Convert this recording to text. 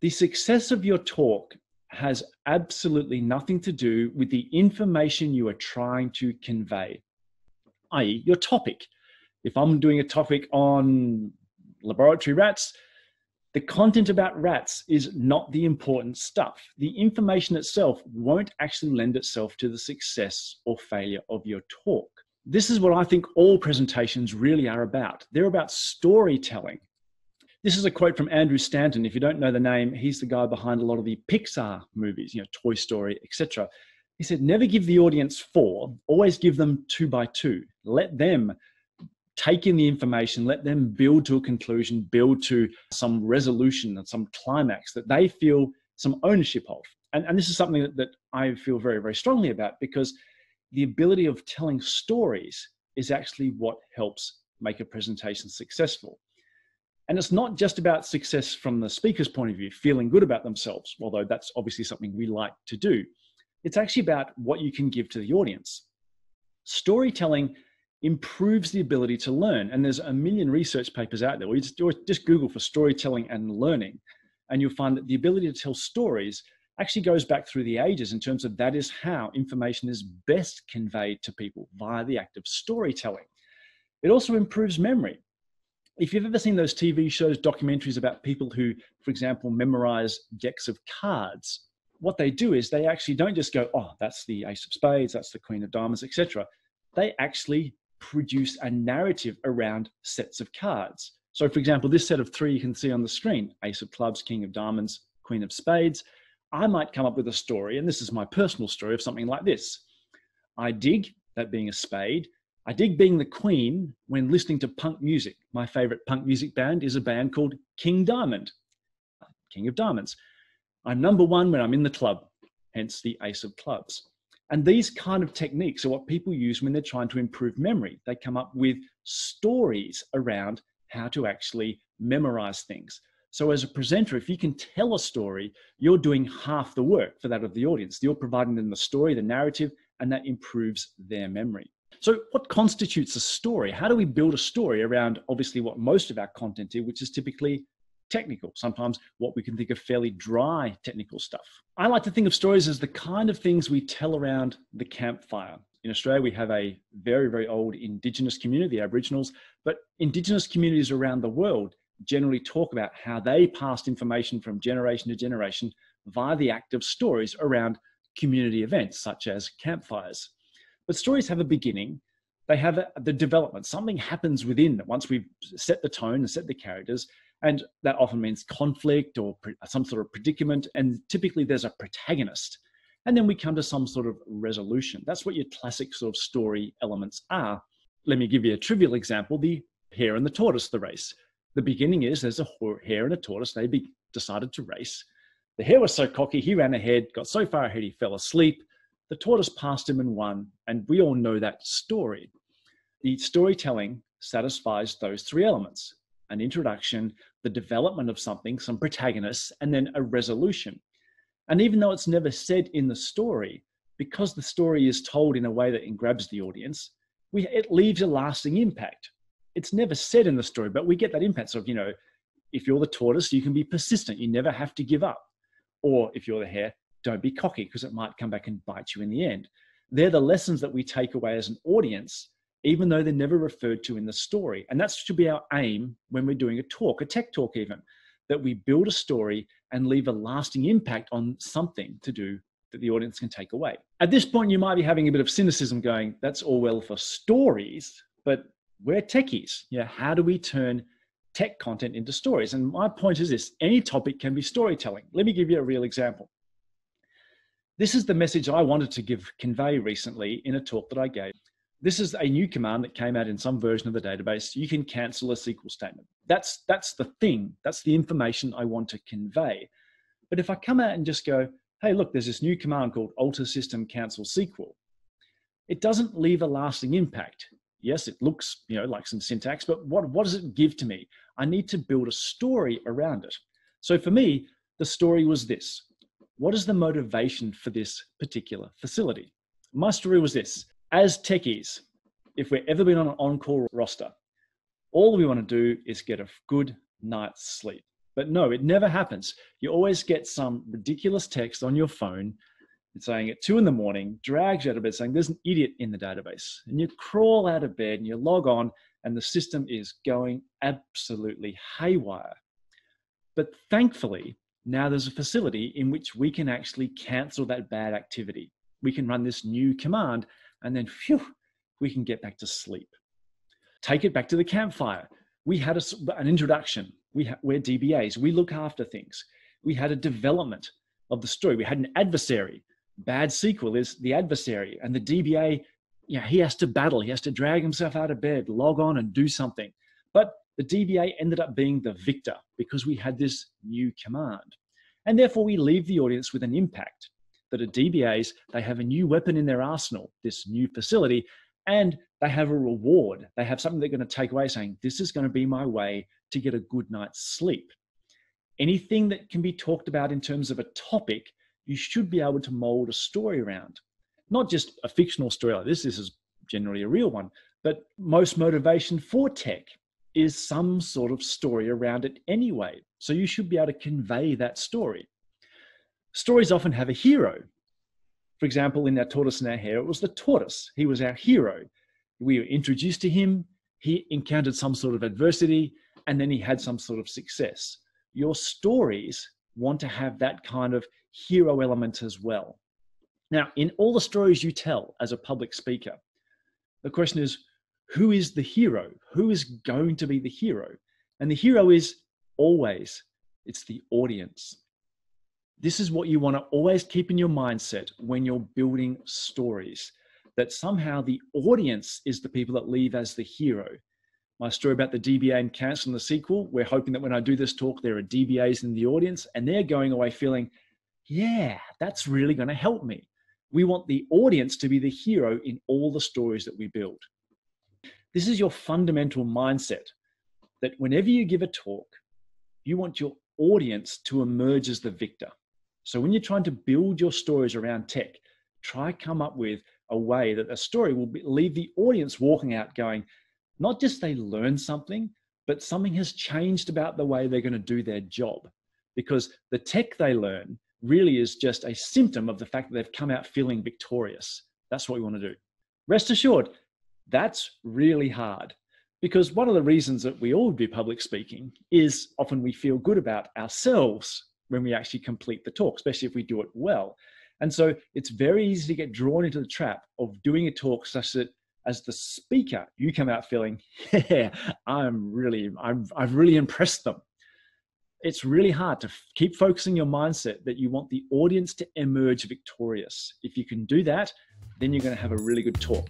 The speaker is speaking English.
The success of your talk has absolutely nothing to do with the information you are trying to convey, i.e., your topic. If I'm doing a topic on laboratory rats, the content about rats is not the important stuff. The information itself won't actually lend itself to the success or failure of your talk. This is what I think all presentations really are about. They're about storytelling. This is a quote from Andrew Stanton. If you don't know the name, he's the guy behind a lot of the Pixar movies, you know, Toy Story, etc. He said, never give the audience four, always give them two by two. Let them take in the information, let them build to a conclusion, build to some resolution and some climax that they feel some ownership of. And, and this is something that, that I feel very, very strongly about because the ability of telling stories is actually what helps make a presentation successful. And it's not just about success from the speaker's point of view, feeling good about themselves, although that's obviously something we like to do. It's actually about what you can give to the audience. Storytelling improves the ability to learn. And there's a million research papers out there. We just, just Google for storytelling and learning, and you'll find that the ability to tell stories actually goes back through the ages in terms of that is how information is best conveyed to people via the act of storytelling. It also improves memory. If you've ever seen those TV shows, documentaries about people who, for example, memorize decks of cards, what they do is they actually don't just go, oh, that's the ace of spades, that's the queen of diamonds, etc. They actually produce a narrative around sets of cards. So, for example, this set of three you can see on the screen Ace of Clubs, King of Diamonds, Queen of Spades. I might come up with a story, and this is my personal story of something like this I dig, that being a spade. I dig being the queen when listening to punk music. My favorite punk music band is a band called King Diamond, King of Diamonds. I'm number one when I'm in the club, hence the Ace of Clubs. And these kind of techniques are what people use when they're trying to improve memory. They come up with stories around how to actually memorize things. So, as a presenter, if you can tell a story, you're doing half the work for that of the audience. You're providing them the story, the narrative, and that improves their memory. So, what constitutes a story? How do we build a story around obviously what most of our content is, which is typically technical, sometimes what we can think of fairly dry technical stuff. I like to think of stories as the kind of things we tell around the campfire. In Australia, we have a very, very old Indigenous community, the Aboriginals, but Indigenous communities around the world generally talk about how they passed information from generation to generation via the act of stories around community events such as campfires. But stories have a beginning, they have a, the development. Something happens within once we've set the tone and set the characters, and that often means conflict or some sort of predicament. And typically there's a protagonist. And then we come to some sort of resolution. That's what your classic sort of story elements are. Let me give you a trivial example the hare and the tortoise, the race. The beginning is there's a hare and a tortoise. They be, decided to race. The hare was so cocky, he ran ahead, got so far ahead, he fell asleep. The tortoise passed him and won. And we all know that story. The storytelling satisfies those three elements an introduction, the development of something, some protagonists, and then a resolution. And even though it's never said in the story, because the story is told in a way that grabs the audience, we, it leaves a lasting impact. It's never said in the story, but we get that impact. So, you know, if you're the tortoise, you can be persistent. You never have to give up. Or if you're the hare, don't be cocky because it might come back and bite you in the end. They're the lessons that we take away as an audience even though they're never referred to in the story. And that should be our aim when we're doing a talk, a tech talk, even, that we build a story and leave a lasting impact on something to do that the audience can take away. At this point, you might be having a bit of cynicism going, that's all well for stories, but we're techies. Yeah, how do we turn tech content into stories? And my point is this any topic can be storytelling. Let me give you a real example. This is the message I wanted to give convey recently in a talk that I gave this is a new command that came out in some version of the database. You can cancel a SQL statement. That's, that's the thing. That's the information I want to convey. But if I come out and just go, hey, look, there's this new command called alter system cancel SQL, it doesn't leave a lasting impact. Yes, it looks, you know, like some syntax, but what, what does it give to me? I need to build a story around it. So for me, the story was this. What is the motivation for this particular facility? My story was this as techies, if we've ever been on an on-call roster, all we want to do is get a good night's sleep. But no, it never happens. You always get some ridiculous text on your phone saying at two in the morning, drags you out of bed saying there's an idiot in the database. And you crawl out of bed and you log on, and the system is going absolutely haywire. But thankfully, now there's a facility in which we can actually cancel that bad activity. We can run this new command, and then phew, we can get back to sleep. Take it back to the campfire. We had a, an introduction. We ha- we're DBAs. We look after things. We had a development of the story. We had an adversary. Bad SQL is the adversary, and the DBA, you know, he has to battle. He has to drag himself out of bed, log on, and do something. But the DBA ended up being the victor because we had this new command. And therefore, we leave the audience with an impact that are DBAs, they have a new weapon in their arsenal, this new facility, and they have a reward. They have something they're going to take away saying, This is going to be my way to get a good night's sleep. Anything that can be talked about in terms of a topic, you should be able to mold a story around. Not just a fictional story like this, this is generally a real one, but most motivation for tech is some sort of story around it anyway. So you should be able to convey that story. Stories often have a hero. For example, in our tortoise and our hare, it was the tortoise. He was our hero. We were introduced to him, he encountered some sort of adversity, and then he had some sort of success. Your stories want to have that kind of hero element as well. Now, in all the stories you tell as a public speaker, the question is who is the hero? Who is going to be the hero? And the hero is always it's the audience. This is what you want to always keep in your mindset when you're building stories that somehow the audience is the people that leave as the hero. My story about the DBA and canceling the SQL, we're hoping that when I do this talk, there are DBAs in the audience and they're going away feeling, yeah, that's really going to help me. We want the audience to be the hero in all the stories that we build. This is your fundamental mindset that whenever you give a talk, you want your audience to emerge as the victor. So when you're trying to build your stories around tech, try come up with a way that a story will be, leave the audience walking out going, not just they learn something, but something has changed about the way they're going to do their job. Because the tech they learn really is just a symptom of the fact that they've come out feeling victorious. That's what we want to do. Rest assured, that's really hard because one of the reasons that we all do public speaking is often we feel good about ourselves when we actually complete the talk, especially if we do it well. And so it's very easy to get drawn into the trap of doing a talk such that as the speaker, you come out feeling, yeah, I'm really, I'm, I've really impressed them. It's really hard to keep focusing your mindset that you want the audience to emerge victorious. If you can do that, then you're going to have a really good talk.